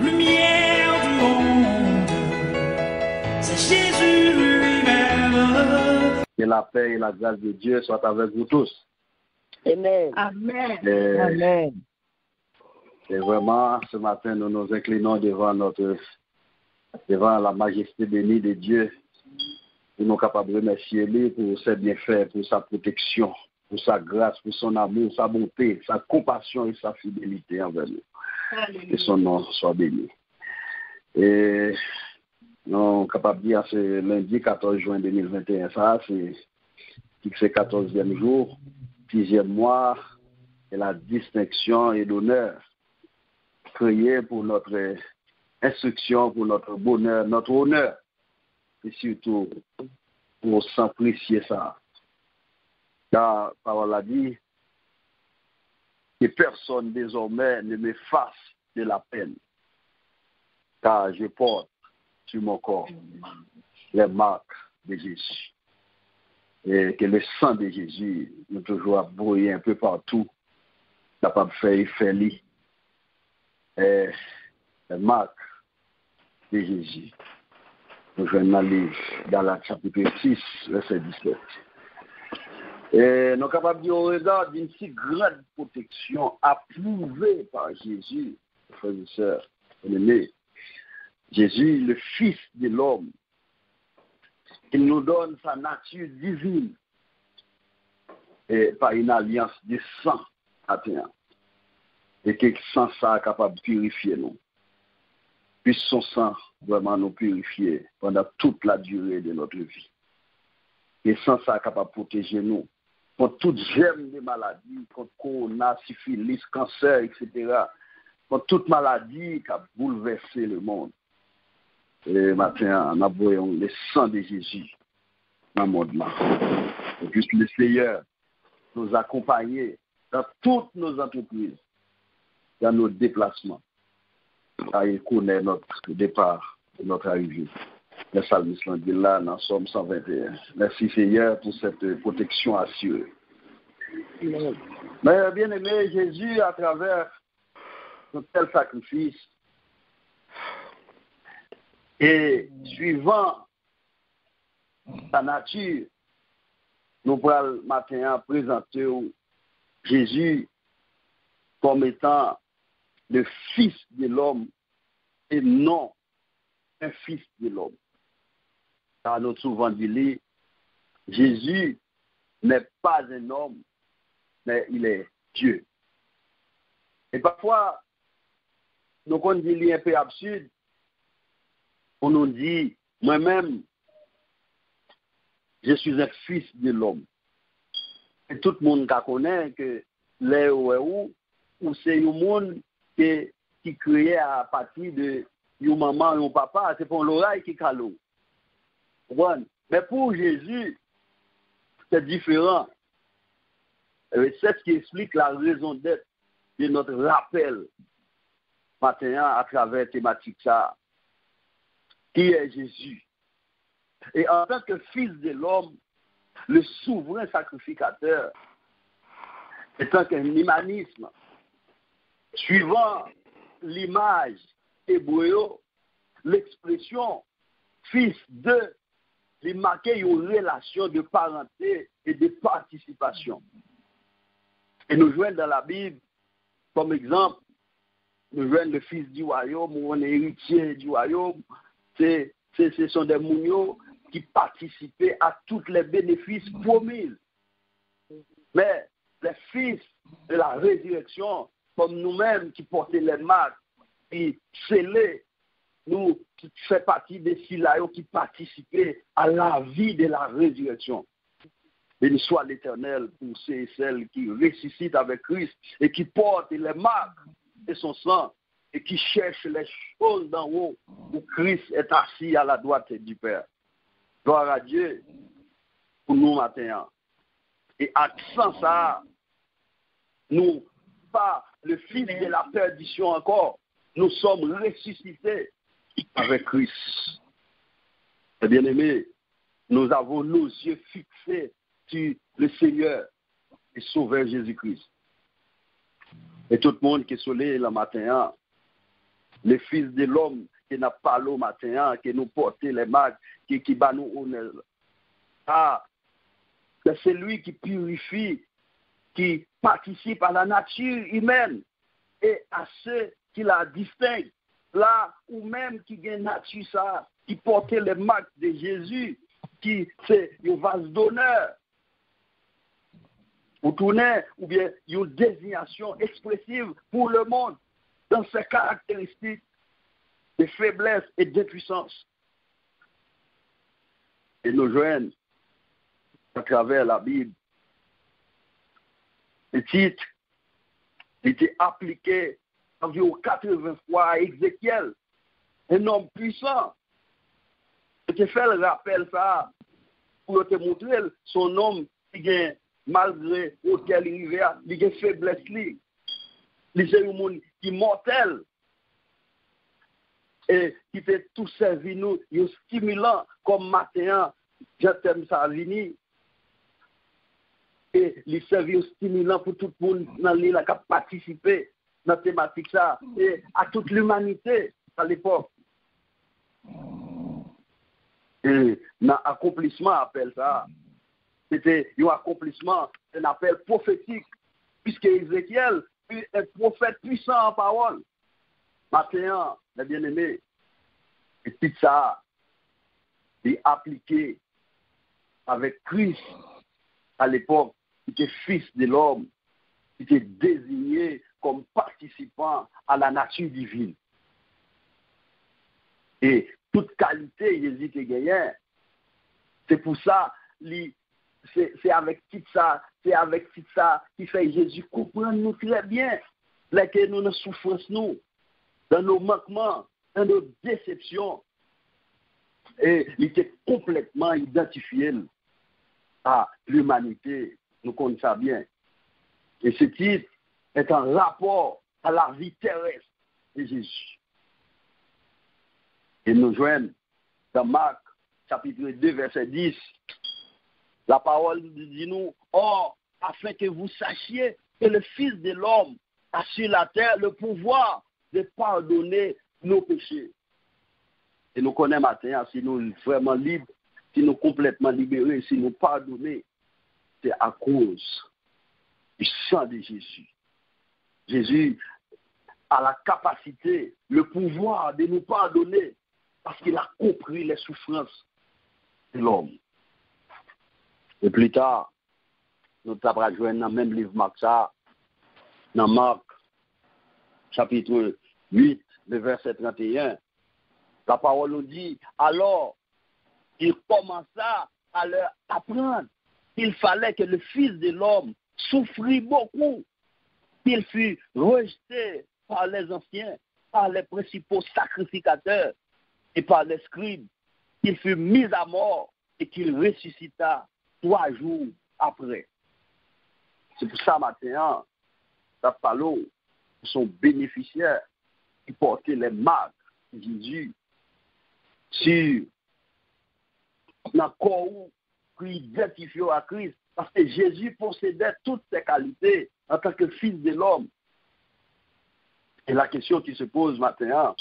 lumière du monde. C'est Jésus lui-même. Que la paix et la grâce de Dieu soient avec vous tous. Amen. Amen. Et, Amen. et vraiment, ce matin, nous nous inclinons devant notre, devant la majesté bénie de Dieu. Nous sommes capables de remercier lui pour ses bienfaits, pour sa protection, pour sa grâce, pour son amour, sa bonté, sa compassion et sa fidélité envers nous. Que son nom soit béni. Et nous sommes capables de dire ce lundi 14 juin 2021, ça, c'est c'est 14e jour, sixième mois, et la distinction et l'honneur créés pour notre instruction, pour notre bonheur, notre honneur, et surtout pour s'apprécier ça. Car la parole a dit que personne désormais ne me fasse de la peine, car je porte sur mon corps les marques de Jésus. Et que le sang de Jésus nous toujours brouillé un peu partout, capable de faire effet les marques de Jésus. Nous venons dans le livre Galates chapitre 6, verset 17. Et nous sommes capables de dire au regard d'une si grande protection approuvée par Jésus, frères et sœurs, bien-aimés. Jésus, le Fils de l'homme, il nous donne sa nature divine par une alliance de sang atteint. Et que sans ça capable de purifier nous. Puis son sang vraiment nous purifier pendant toute la durée de notre vie. Et sans ça capable de protéger nous contre toute germe de maladie, contre corona, syphilis, cancer, etc. Contre toute maladie qui a bouleversé le monde. Et maintenant, nous voyons le sang de Jésus dans le monde. Et puis le Seigneur nous accompagner dans toutes nos entreprises, dans nos déplacements, à connaître notre départ et notre arrivée. Le psalmiste l'a là dans Somme 121. Merci Seigneur pour cette protection assurée. Mais bien aimé, Jésus, à travers un tel sacrifice, et suivant sa nature, nous pourrons matin présenter Jésus comme étant le Fils de l'homme et non un Fils de l'homme. Car nous souvent dit, Jésus n'est pas un homme, mais il est Dieu. Et parfois, nous on dit un peu absurde, on nous dit, moi-même, je suis un fils de l'homme. Et tout le monde connaît que les ou, ou c'est un monde qui, qui à partir de une maman et un papa, c'est pour l'oreille qui calou. Mais pour Jésus, c'est différent. C'est ce qui explique la raison d'être de notre rappel matin à travers thématique ça qui est Jésus. Et en tant que fils de l'homme, le souverain sacrificateur, étant qu'un humanisme, suivant l'image hébreu, l'expression fils de, il marquait une relation de parenté et de participation. Et nous jouons dans la Bible, comme exemple, nous jouons le fils du royaume, ou on est héritier du royaume, c'est, ce sont des mounions qui participaient à tous les bénéfices promis. Mais les fils de la résurrection, comme nous-mêmes qui portons les marques, qui scellaient, nous qui faisons partie des filayos qui participaient à la vie de la résurrection. Béni soit l'Éternel pour ceux et celles qui ressuscitent avec Christ et qui portent les marques de son sang et qui cherche les choses d'en haut où Christ est assis à la droite du Père. Gloire à Dieu pour nous maintenant. Et accent ça, nous, pas le fils de la perdition encore, nous sommes ressuscités avec Christ. Et bien aimé, nous avons nos yeux fixés sur le Seigneur et Sauveur Jésus-Christ. Et tout le monde qui est soleil le matin, le Fils de l'homme qui n'a pas l'eau matin, hein, qui nous porte les marques, qui, qui bat nous honneur. Ah, c'est lui qui purifie, qui participe à la nature humaine et à ceux qui la distinguent. Là, ou même qui gagne nature ça, qui porte les marques de Jésus, qui c'est une vase d'honneur. Ou tourner, ou bien une désignation expressive pour le monde dans ses caractéristiques de faiblesse et d'impuissance. Et nous joignent à travers la Bible. Le titre était appliqué environ 80 fois à Ézéchiel, un homme puissant. Et Je fait le rappel ça pour te montrer son homme qui gagne malgré auquel il rivière, il gagne faiblesse li. Il c'est un monde qui est mortel. Et qui fait tout servir nous, il est stimulant comme matin, je t'aime ça vini. Et il servi stimulant pour tout le monde dans l'île qui a participé. Dans thématique ça, et à toute l'humanité à l'époque. Et l'accomplissement appelle ça. C'était un accomplissement, un appel prophétique, puisque Ézéchiel fut un prophète puissant en parole. Maintenant, les bien-aimés, et tout ça est appliqué avec Christ à l'époque, qui était fils de l'homme, qui était désigné comme participant à la nature divine. Et toute qualité, Jésus qui gagné. C'est pour ça, c'est avec tout ça, c'est avec tout ça qui fait Jésus comprendre nous très bien, là nous nos souffrances, nous, dans nos manquements, dans nos déceptions. Et il était complètement identifié à l'humanité. Nous connaissons ça bien. Et ce titre est en rapport à la vie terrestre de Jésus. Et nous joignent dans Marc, chapitre 2, verset 10. La parole dit nous, Or, afin que vous sachiez que le Fils de l'homme a sur la terre le pouvoir de pardonner nos péchés. Et nous connaissons maintenant, si nous sommes vraiment libres, si nous sommes complètement libérés, si nous pardonnons, c'est à cause du sang de Jésus. Jésus a la capacité, le pouvoir de nous pardonner parce qu'il a compris les souffrances de l'homme. Et plus tard, nous avons dans le même livre Marc, dans Marc, chapitre 8, le verset 31. La parole nous dit, alors, il commença à leur apprendre qu'il fallait que le Fils de l'homme souffrit beaucoup, qu'il fut rejeté par les anciens, par les principaux sacrificateurs et par les scribes, qu'il fut mis à mort et qu'il ressuscita trois jours après. C'est pour ça, maintenant, ça parle son bénéficiaires qui portaient les marques de Jésus sur le corps qui identifié à Christ. Parce que Jésus possédait toutes ses qualités en tant que fils de l'homme. Et la question qui se pose maintenant,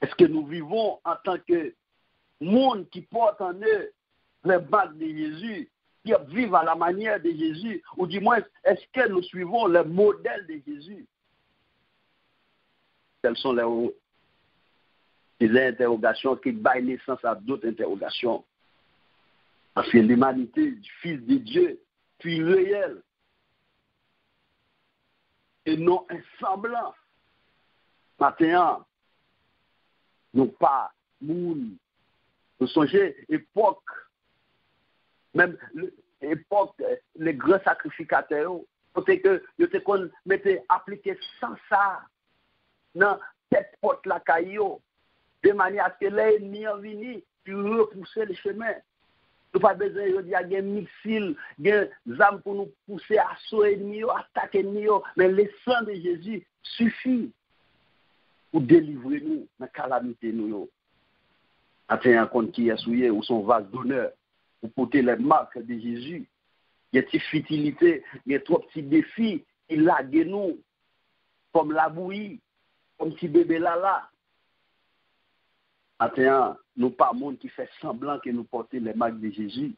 est-ce que nous vivons en tant que monde qui porte en eux les marques de Jésus, qui vivent à la manière de Jésus, ou du moins, est-ce que nous suivons le modèle de Jésus? Quelles sont les, les interrogations qui donnent naissance à d'autres interrogations Parce que l'humanité du Fils de Dieu, puis réel, et non un semblant. Maintenant, non nous pas, nous, nous songez, époque, même l'époque, les grands sacrificateurs, côté que, yo te kon mette appliqué sans ça, dans cette porte la caillot, de manière à ce que l'ennemi en vini, puis repousser le chemin. Nou pa bezen yo diya gen miksil, gen zam pou nou pousse aso enmi yo, atake enmi yo, men le san de Jezi sufi pou delivre nou nan kalamite nou yo. Aten yon kont ki yasouye ou son vase doner, pou pote le mak de Jezi. Gen ti fitilite, gen tro pti defi, il la gen nou, kom la boui, kom ti bebe la la, Maintenant, nous pas monde qui fait semblant que nous portons les marques de Jésus.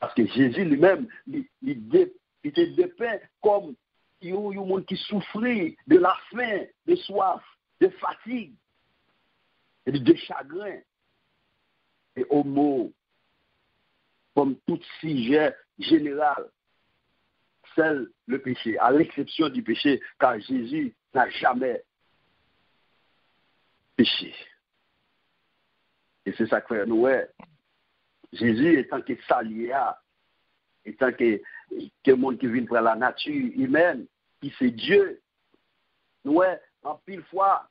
Parce que Jésus lui-même, il, était dépeint comme un monde qui souffrait de la faim, de soif, de fatigue, et de, de chagrin. Et au mot, comme tout sujet général, seul le péché, à l'exception du péché, car Jésus n'a jamais péché. Et c'est ça que fait nous. Jésus étant que salia, étant que, que le monde qui vient pour la nature humaine, qui c'est Dieu, nous, en pile fois,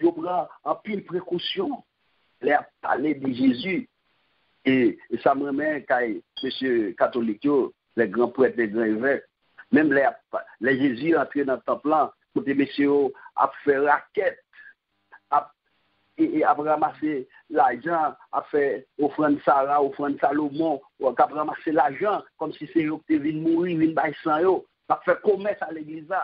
il prend en pile précaution, a parlé de Jésus. Et, ça me remet quand monsieur catholique, les grands prêtres, les grands évêques, même les, les Jésus entré dans le temple, côté messieurs a fait raquette, e ap ramase l'ajan, ap fè ofran Sara, ofran Salomon, ou ap ramase l'ajan, kom si se yo pte vin mouri, vin bay san yo, ap fè komes a l'egliza.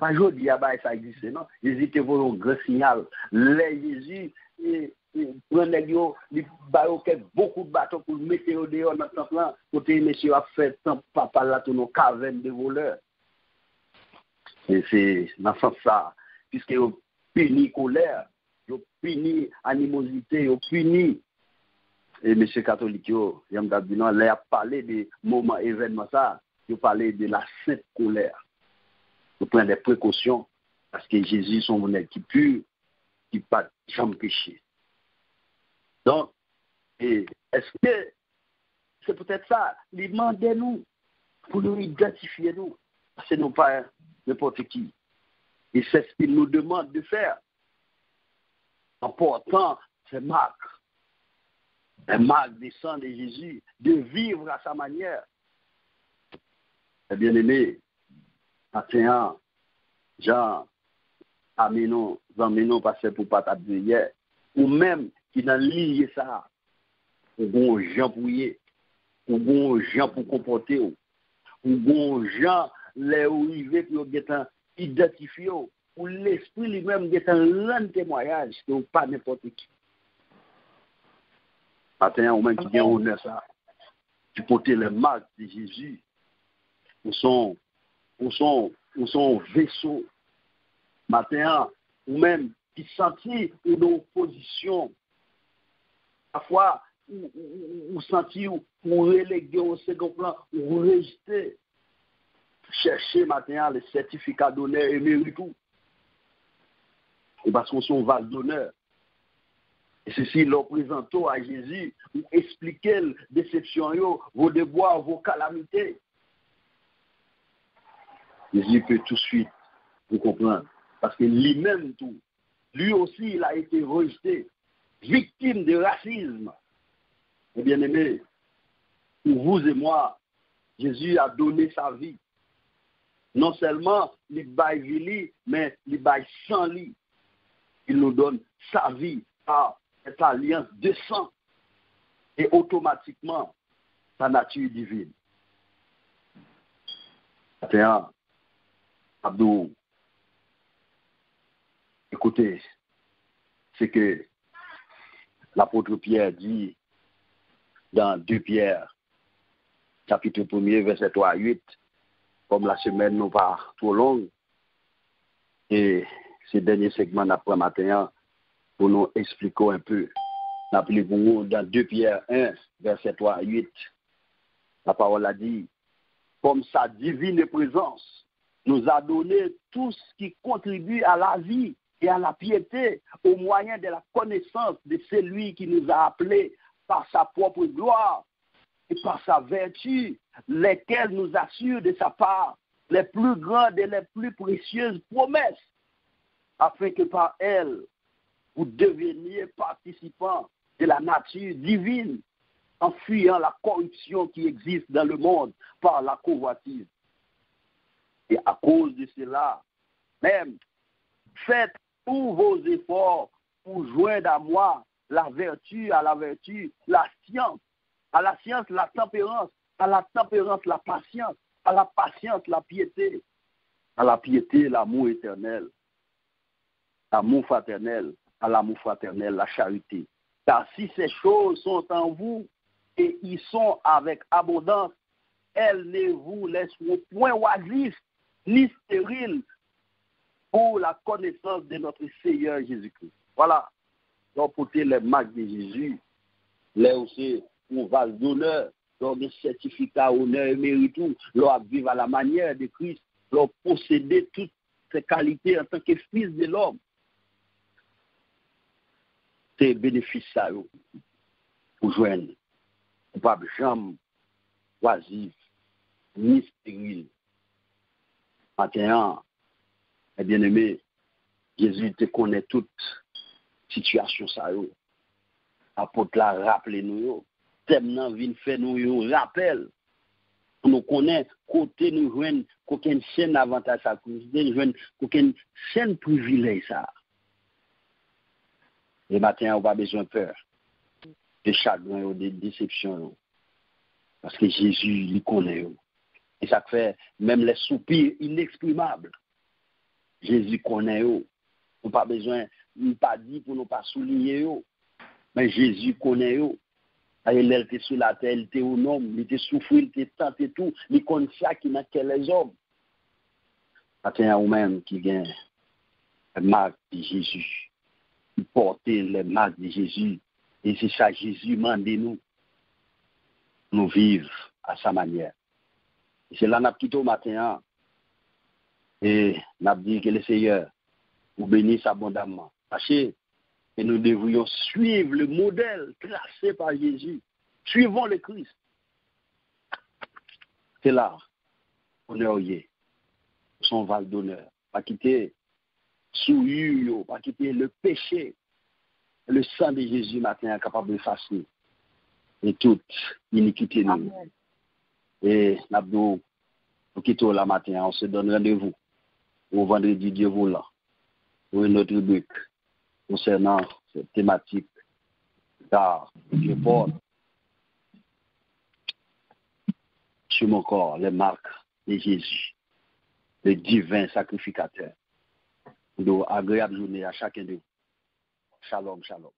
Pa jodi ya bay sa egise, non? Jezi te volon gre sinyal. Le Jezi, e... pren neg yo, li bayo ket bokou baton pou mete yo deyo nan tan plan, kote yon mesye wap fet tan papa la ton nou kaven de voleur. E se nan san sa, piske yo puni colère, yo puni animosité, yo puni et monsieur catholique yo, yam da dit non, là a parlé de moment événement ça, yo parlé de la sainte colère. Yo prend des précautions parce que Jésus son monnaie qui pur, qui pas jamais péché. Donc, est-ce que c'est peut-être ça, demandez nous pour nous identifier nous, parce que nous pas n'importe qui. Et c'est ce qu'il nous demande de faire en portant ces marques, les marques des sang de Jésus, de vivre à sa manière. Eh bien aimé, matin, Jean, amenons, amenons passer pour pas t'abdier hier, ou même qui dans lié ça, ou bon gens pour y ou bon gens pour comporter, ou bon gens les arrivés pour être identifiés, ou l'esprit lui-même est un grand témoignage que pas n'importe qui. Matin, ou même qui vient honneur ça, tu porter les marques de Jésus, ou son, ou son, ou son vaisseau, matin, ou même qui sentit une opposition, parfois, ou, ou, ou sentit ou, au second plan, ou rejeté, chercher maintenant le certificat d'honneur et mérite tout. Et parce qu'on sont vase d'honneur. Et ceci, leur présentant à Jésus, ou expliquer déception, vos déboires, vos calamités. Jésus peut tout de suite vous comprendre. Parce que lui-même, tout, lui aussi, il a été rejeté, victime de racisme. Et bien aimé, pour vous et moi, Jésus a donné sa vie. Non seulement il baille mais il baille sans lit. Il nous donne sa vie par cette alliance de sang et automatiquement sa nature divine. Abdou, écoutez, c'est que l'apôtre Pierre dit dans 2 Pierre, chapitre 1er, verset 3 à 8, comme la semaine n'est pas trop longue, et ces derniers segments d'après matin, pour nous expliquer un peu, nous dans 2 Pierre 1, verset 3 à 8, la parole a dit, comme sa divine présence nous a donné tout ce qui contribue à la vie et à la piété au moyen de la connaissance de celui qui nous a appelés par sa propre gloire et par sa vertu, lesquelles nous assurent de sa part les plus grandes et les plus précieuses promesses, afin que par elles, vous deveniez participants de la nature divine, en fuyant la corruption qui existe dans le monde par la convoitise. Et à cause de cela, même, faites tous vos efforts pour joindre à moi la vertu à la vertu, la science, à la science la tempérance, à la tempérance la patience, à la patience la piété, à la piété l'amour éternel, l'amour fraternel, à l'amour fraternel, la charité. Car si ces choses sont en vous et y sont avec abondance, elles ne vous laisseront point oisifs ni stériles pour la connaissance de notre Seigneur Jésus-Christ. Voilà. Donc, porter les marques de Jésus, là aussi, on va le d'honneur, donc des certificats, honneur et mérite, leur vivre à la manière de Christ, leur posséder toutes ses qualités en tant que fils de l'homme. C'est bénéfice ça, yo, pour joindre. Ou pas jamais oisif, ni eh bien aimé, Jésus te connaît toute situation ça yo. Apôtre la rappelé nous yo. Nan vin fait nous yo rappel. Nous connaît côté nous joindre qu'aucune chaîne avantage ça nous joindre qu'aucune chaîne privilège ça. Le matin, on n'a pas besoin de peur, de chagrin ou de déception. Parce que Jésus, il connaît. Et ça fait même les soupirs inexprimables. Jésus connaît. On pas besoin, il pas dit pour nous pas souligner. Mais Jésus connaît Et il était sous la terre, il était un homme, il était souffert, il était tenté tout. Il connaît ça qui n'a que les hommes. Attends, ou même qui gagne les marques de Jésus. Il portait les marques de Jésus. Et c'est ça, Jésus m'a dit nous. Nous vivre à sa manière. Et c'est là qu'on a quitté au matin. Et n'a dit que le Seigneur vous bénisse abondamment. Sachez que nous devrions suivre le modèle tracé par Jésus. Suivons le Christ. C'est là, y est. Son val d'honneur. Pas quitter souillure, pas quitter le péché. Le sang de Jésus matin est capable de effacer. Et toute iniquité nous. Et nous quittons la matin, on se donne rendez-vous au vendredi Dieu voulant pour une autre rubrique concernant cette thématique. Car je porte sur mon corps les marques de Jésus, le divin sacrificateur. Donc, agréable journée à chacun de vous. Shalom, shalom.